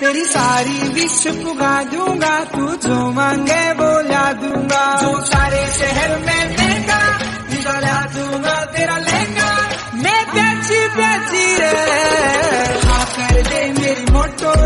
तेरी सारी विश पुगा दूँगा तू जो मांगे वो ला दूँगा। जो सारे शहर में महँगा दूँगा तेरा लहंगा। मैं बेची बेची रे हाँ कर दे मेरी मोटो।